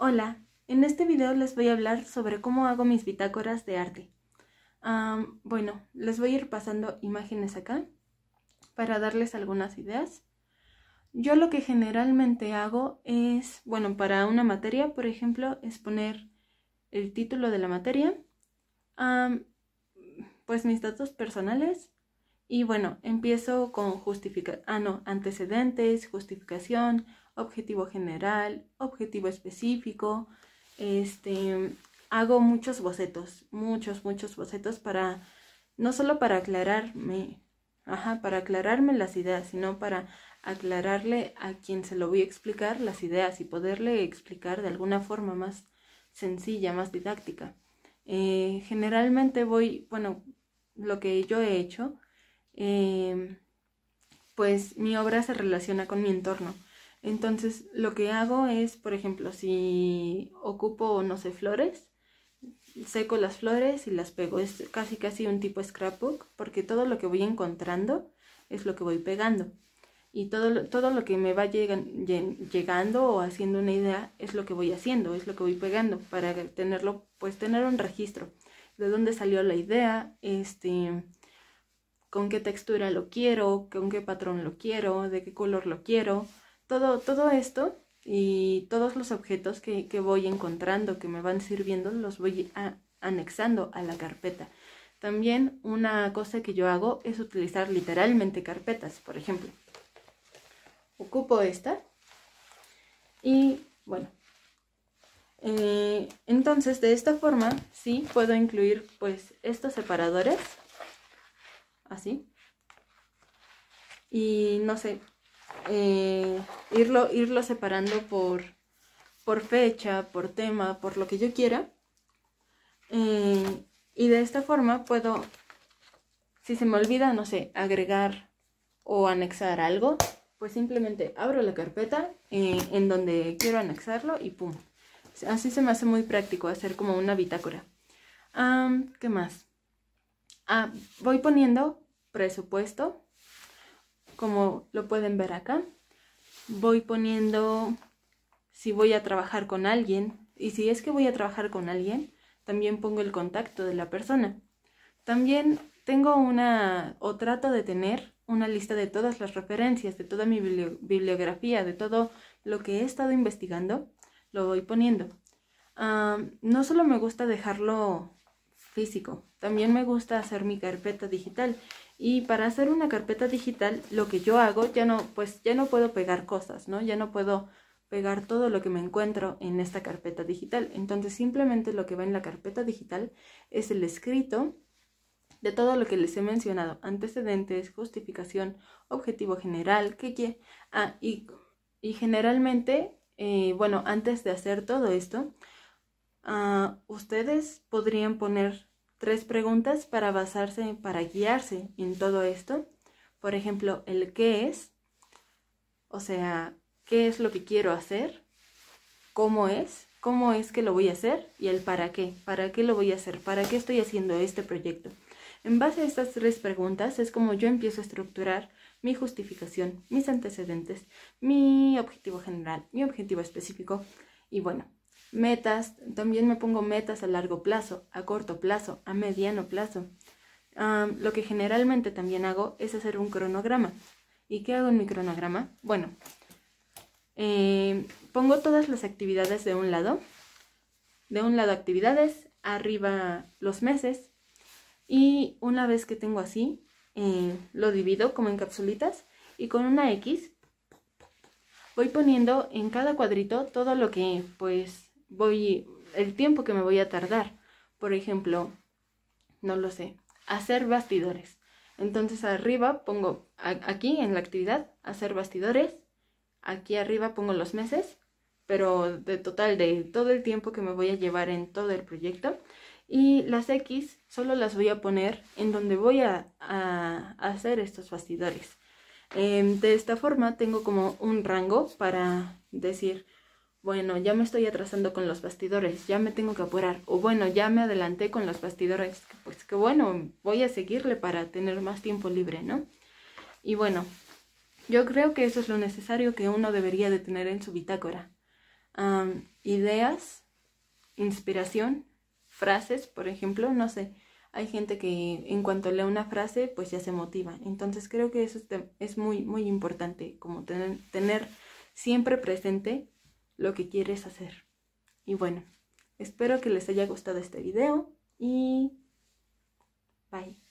Hola, en este video les voy a hablar sobre cómo hago mis bitácoras de arte. bueno, les voy a ir pasando imágenes acá para darles algunas ideas. Yo lo que generalmente hago es, bueno, para una materia, por ejemplo, es poner el título de la materia, pues mis datos personales y bueno, empiezo con justificación, ah no, antecedentes, justificación, objetivo general, objetivo específico. Este, hago muchos bocetos, muchos, muchos bocetos para, no solo para aclararme, ajá, para aclararme las ideas, sino para aclararle a quien se lo voy a explicar las ideas y poderle explicar de alguna forma más sencilla, más didáctica. Eh, generalmente voy, bueno, lo que yo he hecho, eh, pues mi obra se relaciona con mi entorno. Entonces, lo que hago es, por ejemplo, si ocupo, no sé, flores, seco las flores y las pego. Es casi casi un tipo scrapbook, porque todo lo que voy encontrando es lo que voy pegando. Y todo, todo lo que me va llegando o haciendo una idea es lo que voy haciendo, es lo que voy pegando, para tenerlo, pues tener un registro de dónde salió la idea, este, con qué textura lo quiero, con qué patrón lo quiero, de qué color lo quiero todo, todo esto y todos los objetos que, voy encontrando, que me van sirviendo, los voy anexando a la carpeta. También una cosa que yo hago es utilizar literalmente carpetas, por ejemplo. Ocupo esta y bueno, eh, entonces de esta forma sí puedo incluir pues estos separadores, así. Y no sé, eh, irlo, irlo separando por, por fecha, por tema, por lo que yo quiera. Eh, y de esta forma puedo, si se me olvida, no sé, agregar o anexar algo, pues simplemente abro la carpeta eh, en donde quiero anexarlo y pum. Así se me hace muy práctico hacer como una bitácora. ¿Qué más? Ah, voy poniendo presupuesto como lo pueden ver acá. Voy poniendo si voy a trabajar con alguien y si es que voy a trabajar con alguien, también pongo el contacto de la persona. También tengo una o trato de tener una lista de todas las referencias, de toda mi bibliografía, de todo lo que he estado investigando, lo voy poniendo. no solo me gusta dejarlo físico, también me gusta hacer mi carpeta digital y para hacer una carpeta digital, lo que yo hago, ya no, pues ya no puedo pegar cosas, ¿no? Ya no puedo pegar todo lo que me encuentro en esta carpeta digital. Entonces simplemente lo que va en la carpeta digital es el escrito de todo lo que les he mencionado, antecedentes, justificación, objetivo general, que ah, y, y generalmente, eh, bueno, antes de hacer todo esto, ah, ustedes podrían poner tres preguntas para basarse, para guiarse en todo esto. Por ejemplo, el qué es, o sea, qué es lo que quiero hacer, cómo es, cómo es que lo voy a hacer y el para qué, para qué lo voy a hacer, para qué estoy haciendo este proyecto. En base a estas tres preguntas es como yo empiezo a estructurar mi justificación, mis antecedentes, mi objetivo general, mi objetivo específico y bueno, Metas, también me pongo metas a largo plazo, a corto plazo, a mediano plazo. lo que generalmente también hago es hacer un cronograma. ¿Y qué hago en mi cronograma? Bueno, eh, pongo todas las actividades de un lado. De un lado actividades, arriba los meses. Y una vez que tengo así, eh, lo divido como en capsulitas y con una X voy poniendo en cada cuadrito todo lo que pues voy, el tiempo que me voy a tardar. Por ejemplo, no lo sé, hacer bastidores. Entonces arriba pongo aquí en la actividad hacer bastidores. Aquí arriba pongo los meses, pero de total de todo el tiempo que me voy a llevar en todo el proyecto. Y las X solo las voy a poner en donde voy a, hacer estos bastidores. Em, de esta forma tengo como un rango para decir, bueno, ya me estoy atrasando con los bastidores, ya me tengo que apurar, o bueno, ya me adelanté con los bastidores, pues que bueno, voy a seguirle para tener más tiempo libre, ¿no? Y bueno, yo creo que eso es lo necesario que uno debería de tener en su bitácora. Ideas, inspiración, frases, por ejemplo, no sé, hay gente que en cuanto lee una frase, pues ya se motiva. Entonces creo que eso es muy, muy importante, como tener siempre presente lo que quieres hacer. Y bueno, espero que les haya gustado este video y bye.